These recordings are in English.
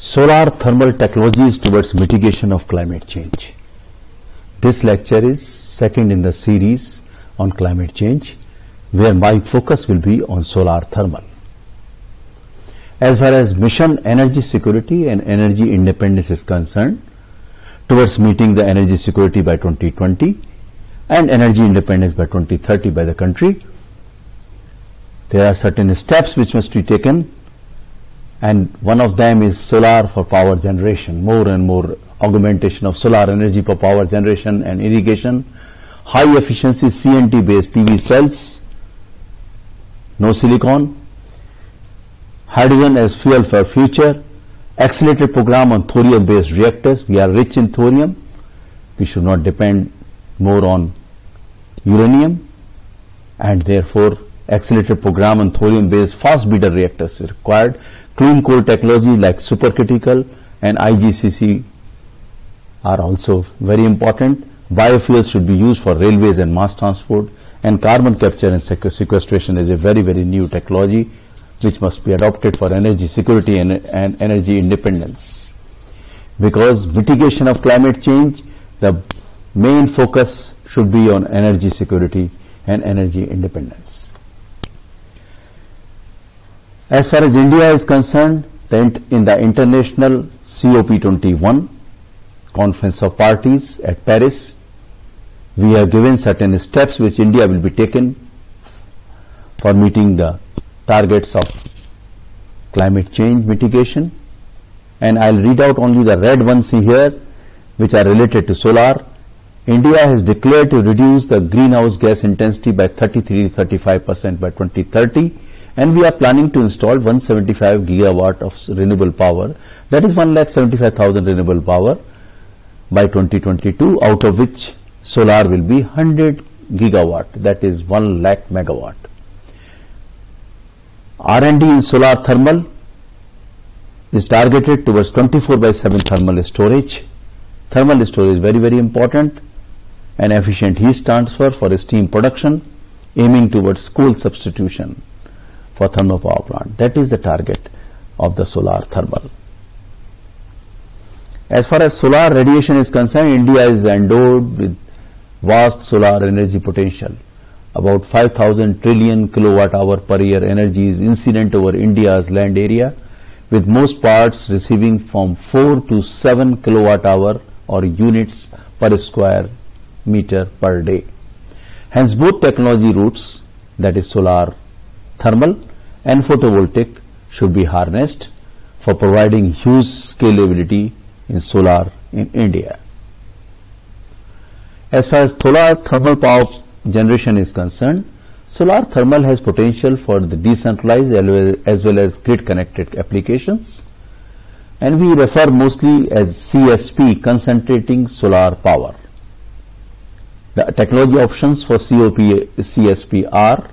Solar Thermal Technologies towards Mitigation of Climate Change. This lecture is second in the series on climate change where my focus will be on solar thermal. As far as mission energy security and energy independence is concerned, towards meeting the energy security by 2020 and energy independence by 2030 by the country, there are certain steps which must be taken and one of them is solar for power generation, more and more augmentation of solar energy for power generation and irrigation, high efficiency CNT based PV cells, no silicon, hydrogen as fuel for future, accelerated program on thorium based reactors. We are rich in thorium. We should not depend more on uranium and therefore accelerated program on thorium based fast breeder reactors is required. Clean coal technology like supercritical and IGCC are also very important. Biofuels should be used for railways and mass transport and carbon capture and sequestration is a very very new technology which must be adopted for energy security and, and energy independence. Because mitigation of climate change, the main focus should be on energy security and energy independence. As far as India is concerned, in the international COP21 Conference of Parties at Paris, we have given certain steps which India will be taken for meeting the targets of climate change mitigation and I'll read out only the red ones here which are related to solar. India has declared to reduce the greenhouse gas intensity by 33 35 percent by 2030 and we are planning to install 175 gigawatt of renewable power that is 1 lakh 75,000 renewable power by 2022 out of which solar will be 100 gigawatt that is 1 lakh megawatt. R&D in solar thermal is targeted towards 24 by 7 thermal storage. Thermal storage is very very important and efficient heat transfer for steam production aiming towards coal substitution for thermal power plant. That is the target of the solar thermal. As far as solar radiation is concerned, India is endowed with vast solar energy potential. About 5000 trillion kilowatt hour per year energy is incident over India's land area with most parts receiving from 4 to 7 kilowatt hour or units per square meter per day. Hence both technology routes that is solar thermal and photovoltaic should be harnessed for providing huge scalability in solar in India. As far as solar thermal power generation is concerned, solar thermal has potential for the decentralized as well as grid connected applications and we refer mostly as CSP concentrating solar power. The technology options for COP CSP are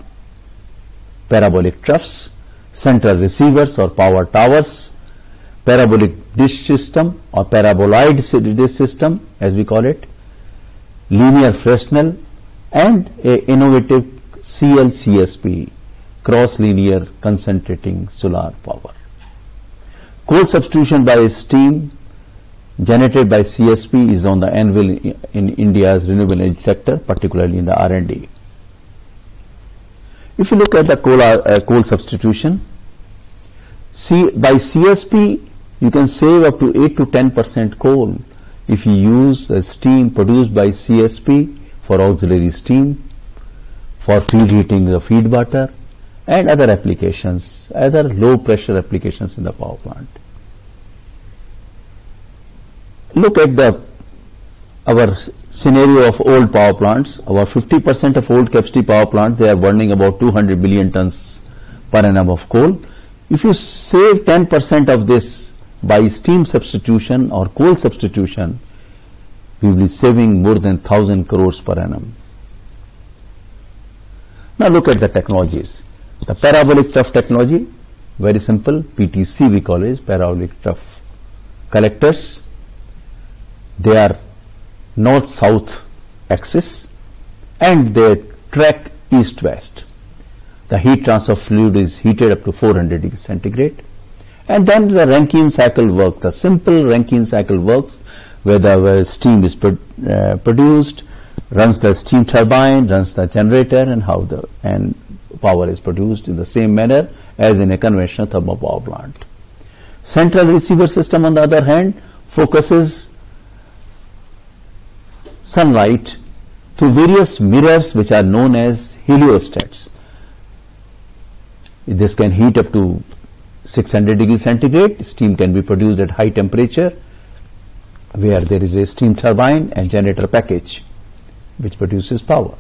parabolic troughs, central receivers or power towers, parabolic dish system or paraboloid dish system as we call it, linear Fresnel and a innovative CLCSP cross linear concentrating solar power. Coal substitution by steam generated by CSP is on the anvil in India's renewable energy sector, particularly in the R&D. If you look at the coal, uh, coal substitution, see by CSP you can save up to 8 to 10 percent coal if you use the steam produced by CSP for auxiliary steam, for feed heating the feed water and other applications, other low pressure applications in the power plant. Look at the our scenario of old power plants, our 50% of old capacity power plants, they are burning about 200 billion tons per annum of coal. If you save 10% of this by steam substitution or coal substitution, we will be saving more than 1000 crores per annum. Now look at the technologies. The parabolic trough technology, very simple, PTC we call it, parabolic trough collectors. They are north-south axis and they track east-west. The heat transfer fluid is heated up to 400 degrees centigrade And then the Rankine cycle works. the simple Rankine cycle works where the steam is pro uh, produced, runs the steam turbine, runs the generator and how the and power is produced in the same manner as in a conventional thermal power plant. Central receiver system on the other hand focuses sunlight to various mirrors which are known as heliostats. This can heat up to 600 degrees centigrade, steam can be produced at high temperature where there is a steam turbine and generator package which produces power.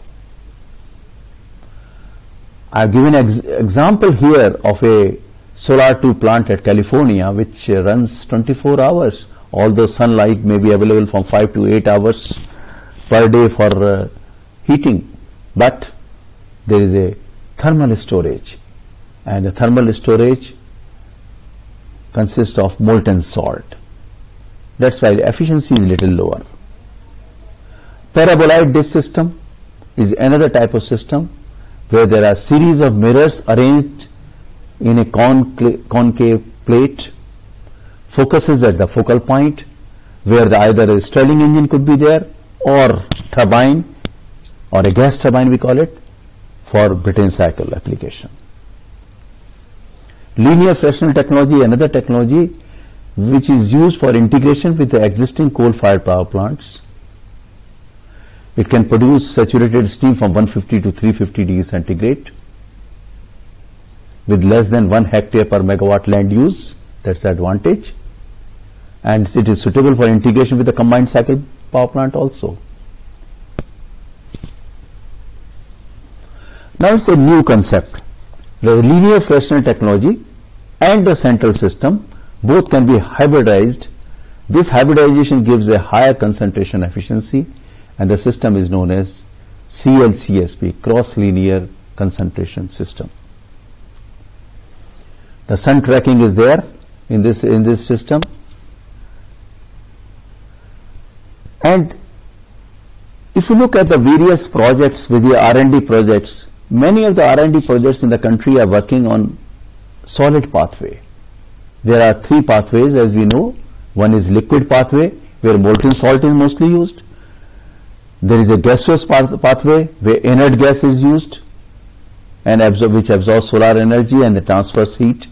I have given an ex example here of a solar 2 plant at California which runs 24 hours although sunlight may be available from 5 to 8 hours per day for uh, heating but there is a thermal storage. And the thermal storage consists of molten salt. That's why the efficiency is little lower. Paraboloid disk system is another type of system where there are series of mirrors arranged in a concave plate focuses at the focal point where the either a Stirling engine could be there or turbine or a gas turbine we call it for Brayton cycle application. Linear Fresnel technology another technology which is used for integration with the existing coal-fired power plants. It can produce saturated steam from 150 to 350 degrees centigrade with less than 1 hectare per megawatt land use. That's the advantage. And it is suitable for integration with the combined cycle power plant also. Now it's a new concept. The linear Fresnel technology and the central system both can be hybridized. This hybridization gives a higher concentration efficiency and the system is known as CLCSP, cross linear concentration system. The sun tracking is there in this in this system and if you look at the various projects with the R&D projects many of the R&D projects in the country are working on solid pathway. There are three pathways as we know. One is liquid pathway where molten salt is mostly used. There is a gaseous path pathway where inert gas is used and absorb, which absorbs solar energy and the transfers heat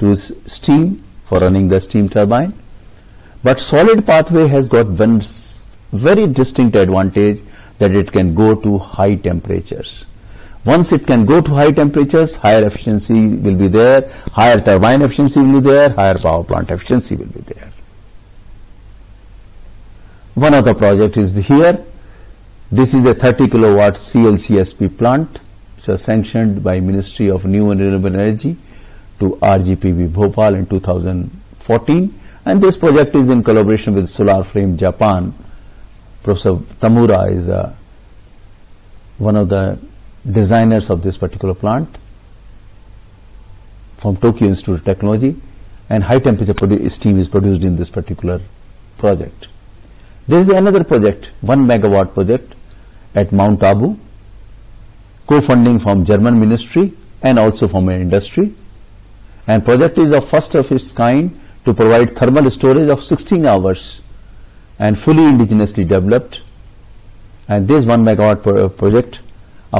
to steam for running the steam turbine. But solid pathway has got one very distinct advantage that it can go to high temperatures. Once it can go to high temperatures, higher efficiency will be there, higher turbine efficiency will be there, higher power plant efficiency will be there. One of the project is here. This is a 30 kilowatt CLCSP plant which was sanctioned by Ministry of New and Renewable Energy to RGPV Bhopal in 2014 and this project is in collaboration with Solar Flame Japan. Professor Tamura is uh, one of the designers of this particular plant from Tokyo Institute of Technology and high temperature steam is produced in this particular project. There is another project, 1 megawatt project at Mount Abu, co-funding from German ministry and also from an industry and project is the first of its kind to provide thermal storage of 16 hours and fully indigenously developed and this 1 megawatt pro project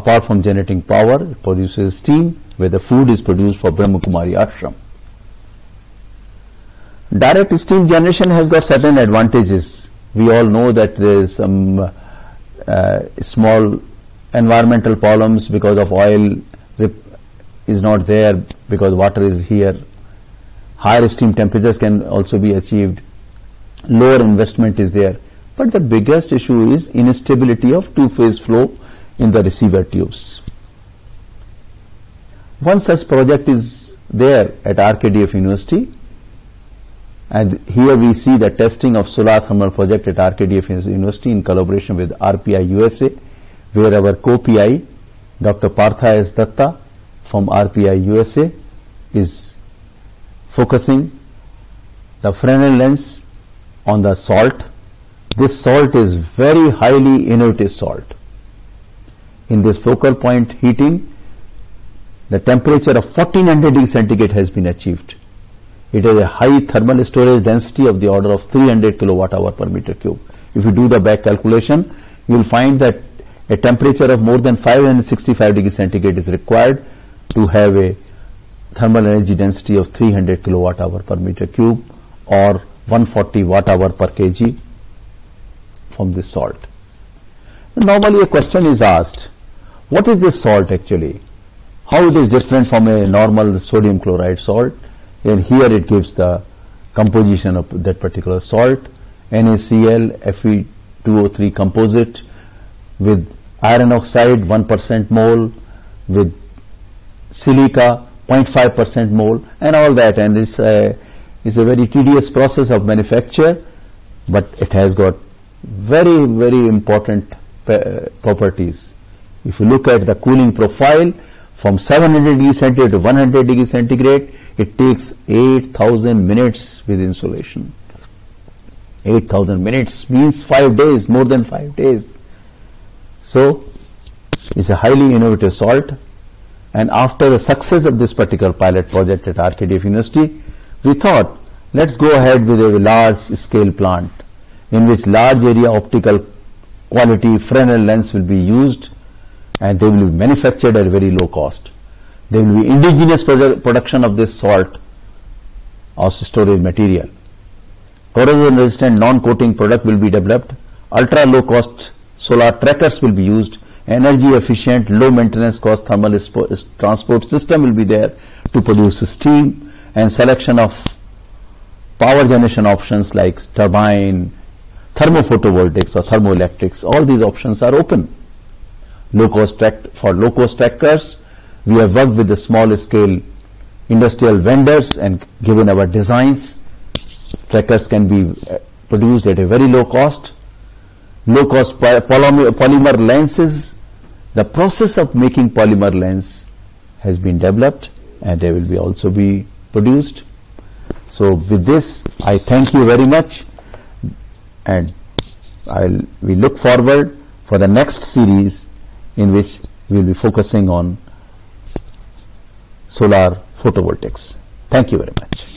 apart from generating power produces steam where the food is produced for Brahma Kumari ashram. Direct steam generation has got certain advantages. We all know that there is some uh, small environmental problems because of oil is not there because water is here. Higher steam temperatures can also be achieved. Lower investment is there. But the biggest issue is instability of two-phase flow in the receiver tubes. One such project is there at RKDF University and here we see the testing of solar thermal project at RKDF University in collaboration with RPI USA where our co-PI Dr. Partha S. Datta from RPI USA is focusing the Fresnel lens on the salt. This salt is very highly innovative salt. In this focal point heating, the temperature of 1400 degrees centigrade has been achieved. It has a high thermal storage density of the order of 300 kilowatt hour per meter cube. If you do the back calculation, you will find that a temperature of more than 565 degrees centigrade is required to have a thermal energy density of 300 kilowatt hour per meter cube or 140 watt hour per kg from this salt. Normally a question is asked, what is this salt actually? How it is different from a normal sodium chloride salt? And here it gives the composition of that particular salt, NaCl, Fe2O3 composite with iron oxide 1% mole, with silica 0.5% mole and all that and it's a, it's a very tedious process of manufacture but it has got very very important uh, properties. If you look at the cooling profile from 700 degrees centigrade to 100 degrees centigrade it takes 8000 minutes with insulation. 8000 minutes means 5 days, more than 5 days. So, it's a highly innovative salt and after the success of this particular pilot project at RKDF University, we thought let's go ahead with a large scale plant in which large area optical quality Fresnel lens will be used and they will be manufactured at very low cost. There will be indigenous production of this salt or storage material. Corrosion resistant non-coating product will be developed. Ultra low cost solar trackers will be used. Energy efficient, low maintenance cost thermal transport system will be there to produce steam and selection of power generation options like turbine, thermophotovoltaics or thermoelectrics. All these options are open. Low cost for low cost trackers, we have worked with the small scale industrial vendors and given our designs. Trackers can be uh, produced at a very low cost. Low cost polymer, lenses. The process of making polymer lens has been developed and they will be also be produced. So with this, I thank you very much and I'll, we look forward for the next series in which we will be focusing on solar photovoltaics. Thank you very much.